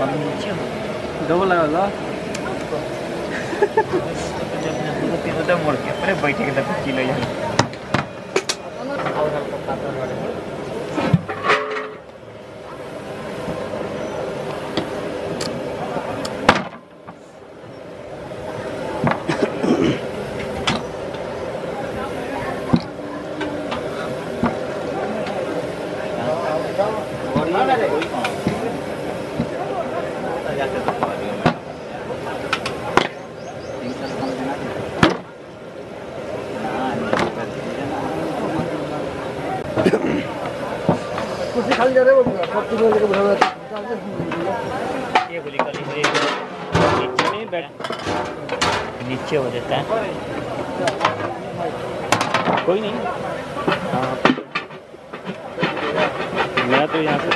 कम नीचे हो डबल लागल बा जब ना दो तीन दम मोड़ के अरे बैठे के तब किलो यहाँ और हल्का पातर वाले कुर्सी खाली जा रहे हो सब कुछ लेके बैठा हुआ है ये नीचे में बैठ नीचे हो जाता है। कोई नहीं। हाँ। मैं तो यहाँ से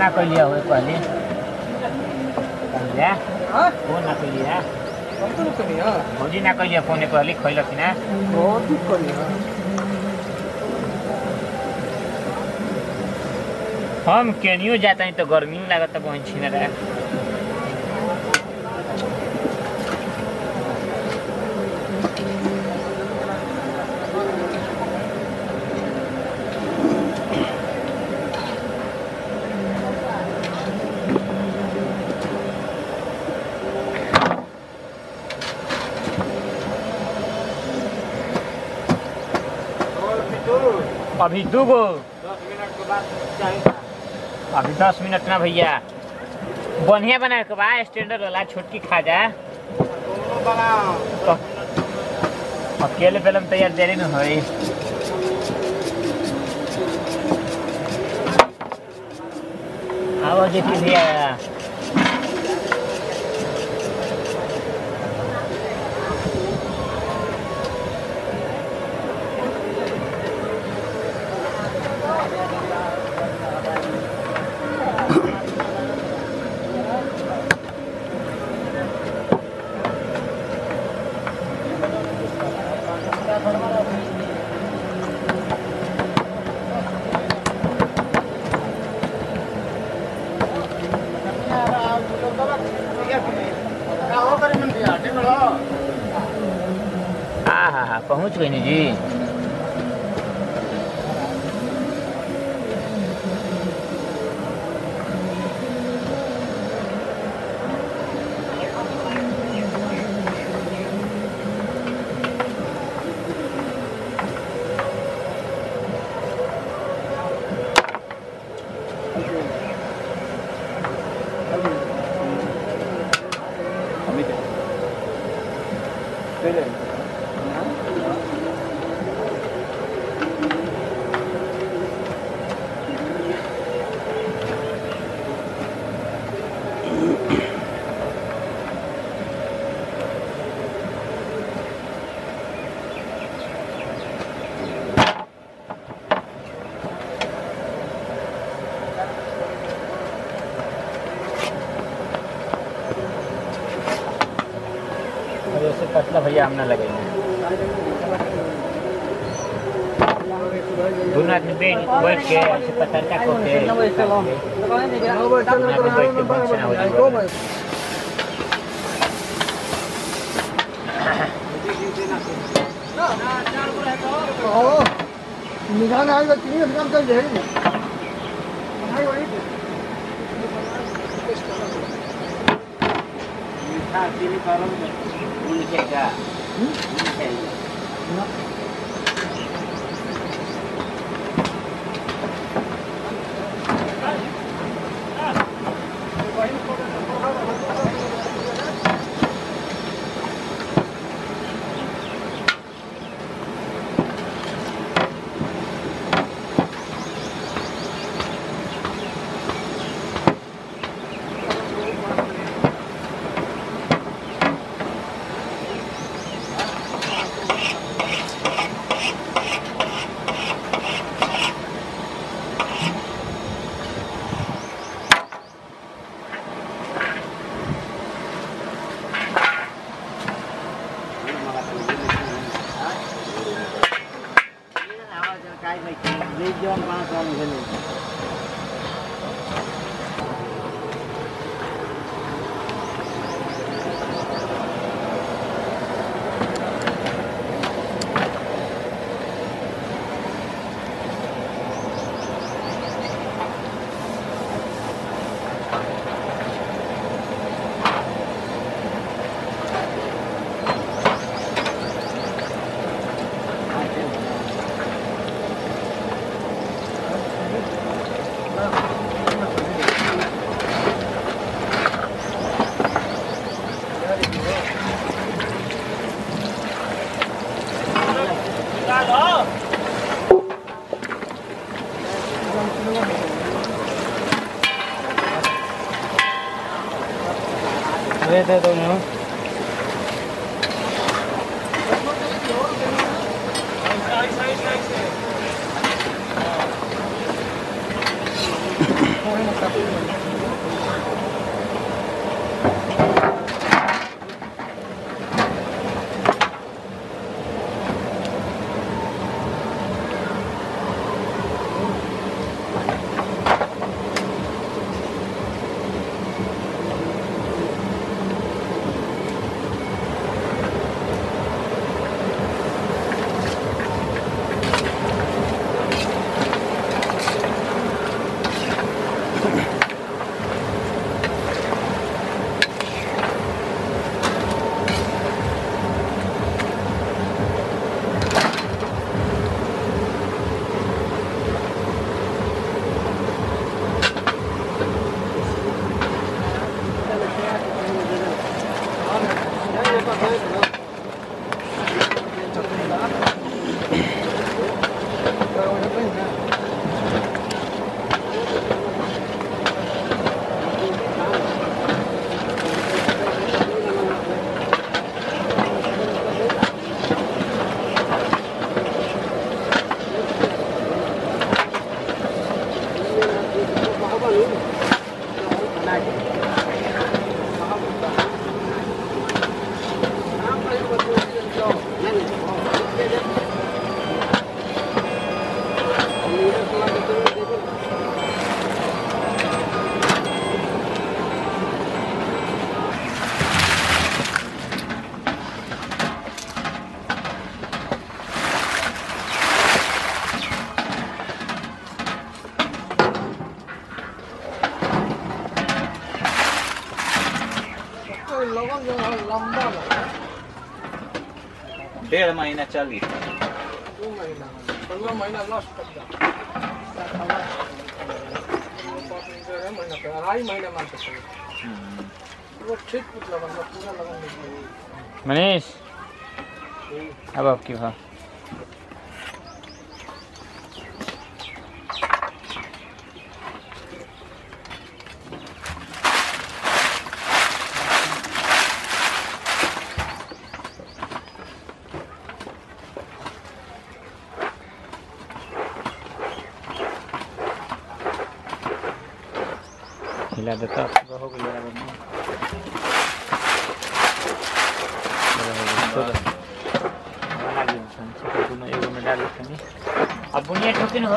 ना कर लिया हुए पहले समझा फ़ोन ना कर लिया हम तो नहीं हाँ भौजी ना कर लिया फ़ोन पहले खैल कि ना ही हाँ हम केनियो जाता तो गर्मी लागत बहन छीन रहा अभी दू गो अभी दस मिनट ना भैया बढ़िया बना के बा स्टैंडर्ड वाला छोटकी खा जा अकेले फ़िल्म तैयार देरी न आओ देखिए भैया हाँ हाँ हाँ पहुँच गई नी जी और ऐसे पतला भैया हम ना लगेंगे दोनों आदमी बैठ बैठ के ऐसे पतरका को के नौ बजे चलो नौ बजे चलो यहाँ पे बैठ के बंद से ना हो जाए। हो निघाने आएगा तीन काम कर दे नहीं वही मीठा じゃが、う、अरे दे दो ना पूरा महीना चली। मनीष अब आपकी भाव हिला देता। हो गया डाल अब बुनिया ठोकिन हो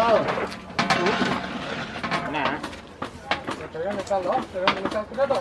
ना निकाल निकाल के दे दो